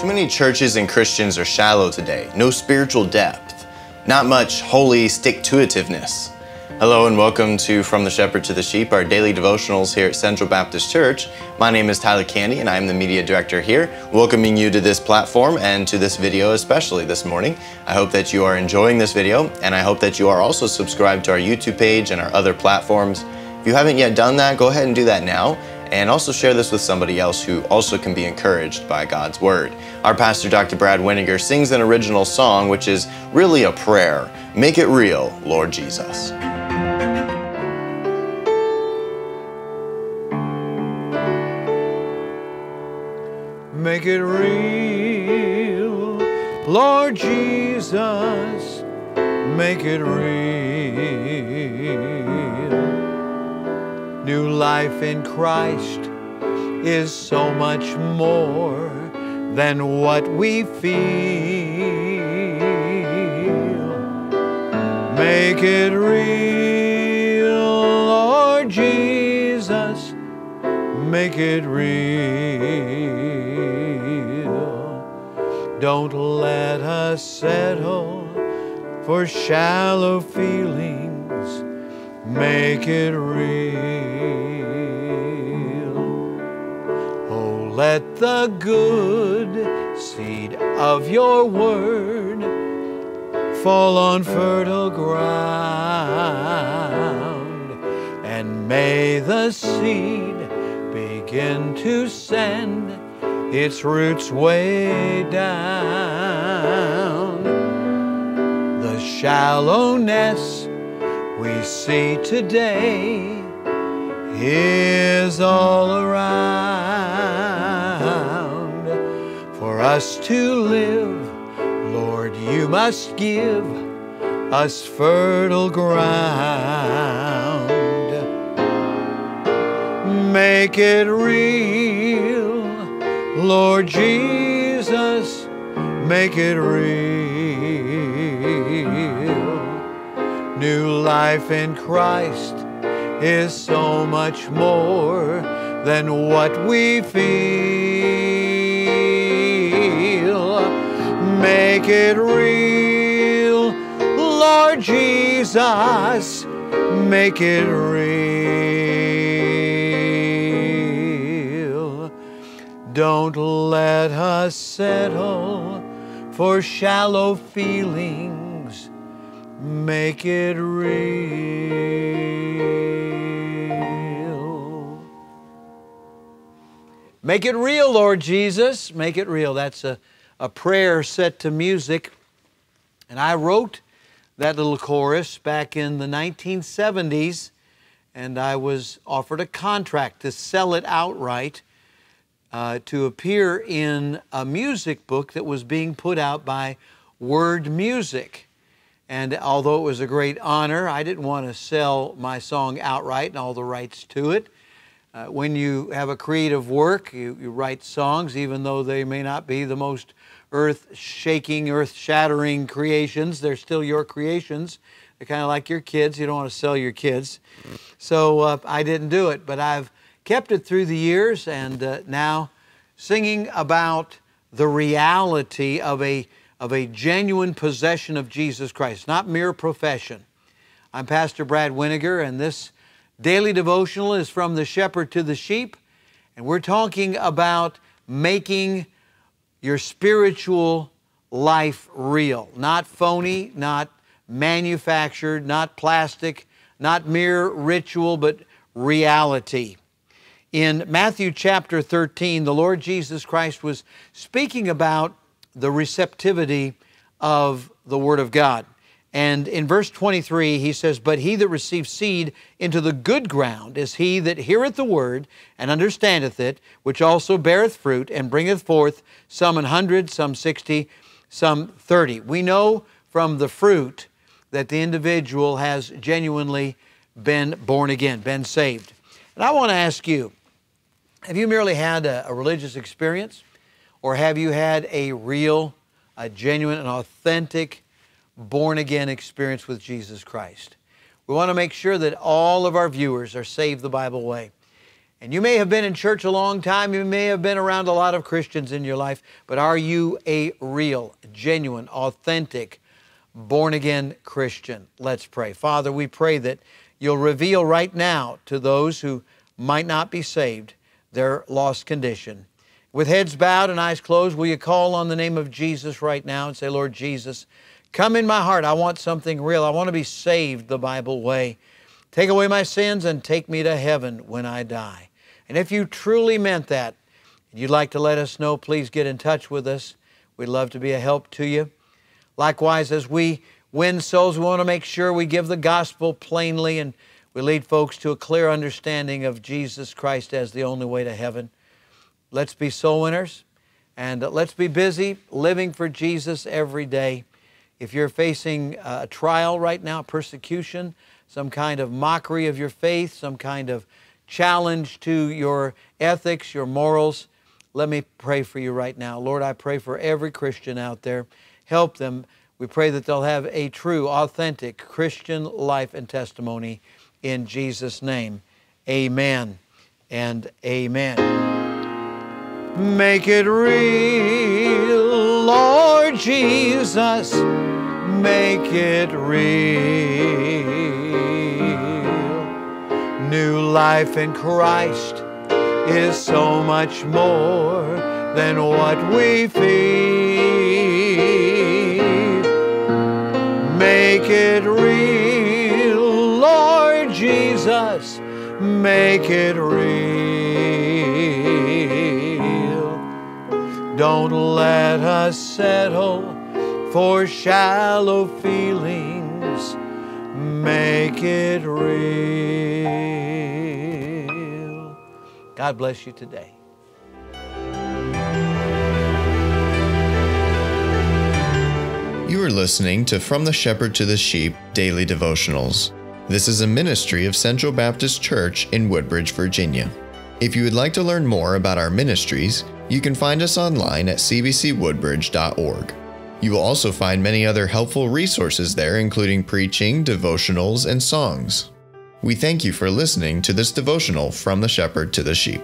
Too many churches and Christians are shallow today, no spiritual depth, not much holy stick to itiveness. Hello and welcome to From the Shepherd to the Sheep, our daily devotionals here at Central Baptist Church. My name is Tyler Candy and I am the media director here, welcoming you to this platform and to this video especially this morning. I hope that you are enjoying this video and I hope that you are also subscribed to our YouTube page and our other platforms. If you haven't yet done that, go ahead and do that now and also share this with somebody else who also can be encouraged by God's Word. Our pastor, Dr. Brad Weniger, sings an original song which is really a prayer Make it real, Lord Jesus. Make it real, Lord Jesus, make it real. New life in Christ is so much more than what we feel. Make it real, Lord Jesus, make it real. Don't let us settle for shallow feelings. Make it real. Oh, let the good seed of your word fall on fertile ground, and may the seed begin to send its roots way down. The shallowness we see today is all around. For us to live, Lord, you must give us fertile ground. Make it real, Lord Jesus, make it real. New life in Christ is so much more than what we feel. Make it real, Lord Jesus, make it real. Don't let us settle for shallow feelings. Make it real. Make it real, Lord Jesus. Make it real. That's a, a prayer set to music. And I wrote that little chorus back in the 1970s, and I was offered a contract to sell it outright uh, to appear in a music book that was being put out by Word Music. And although it was a great honor, I didn't want to sell my song outright and all the rights to it. Uh, when you have a creative work, you, you write songs, even though they may not be the most earth shaking, earth shattering creations, they're still your creations. They're kind of like your kids. You don't want to sell your kids. So uh, I didn't do it, but I've kept it through the years and uh, now singing about the reality of a of a genuine possession of Jesus Christ, not mere profession. I'm Pastor Brad Weniger, and this daily devotional is from the shepherd to the sheep, and we're talking about making your spiritual life real, not phony, not manufactured, not plastic, not mere ritual, but reality. In Matthew chapter 13, the Lord Jesus Christ was speaking about the receptivity of the Word of God. And in verse 23, he says, But he that receives seed into the good ground is he that heareth the word and understandeth it, which also beareth fruit and bringeth forth some an hundred, some sixty, some thirty. We know from the fruit that the individual has genuinely been born again, been saved. And I want to ask you have you merely had a, a religious experience? Or have you had a real, a genuine, and authentic born again experience with Jesus Christ? We want to make sure that all of our viewers are saved the Bible way. And you may have been in church a long time, you may have been around a lot of Christians in your life, but are you a real, genuine, authentic, born again Christian? Let's pray. Father, we pray that you'll reveal right now to those who might not be saved their lost condition. With heads bowed and eyes closed, will you call on the name of Jesus right now and say, Lord Jesus, come in my heart. I want something real. I want to be saved the Bible way. Take away my sins and take me to heaven when I die. And if you truly meant that, and you'd like to let us know, please get in touch with us. We'd love to be a help to you. Likewise, as we win souls, we want to make sure we give the gospel plainly and we lead folks to a clear understanding of Jesus Christ as the only way to heaven. Let's be soul winners and uh, let's be busy living for Jesus every day. If you're facing uh, a trial right now, persecution, some kind of mockery of your faith, some kind of challenge to your ethics, your morals, let me pray for you right now. Lord, I pray for every Christian out there. Help them. We pray that they'll have a true, authentic Christian life and testimony in Jesus' name. Amen and amen. Make it real, Lord Jesus. Make it real new life in Christ is so much more than what we feel. Make it real, Lord Jesus, make it real. Don't let us settle for shallow feelings. Make it real. God bless you today. You are listening to From the Shepherd to the Sheep Daily Devotionals. This is a ministry of Central Baptist Church in Woodbridge, Virginia. If you would like to learn more about our ministries, you can find us online at cbcwoodbridge.org. You will also find many other helpful resources there, including preaching, devotionals, and songs. We thank you for listening to this devotional from the shepherd to the sheep.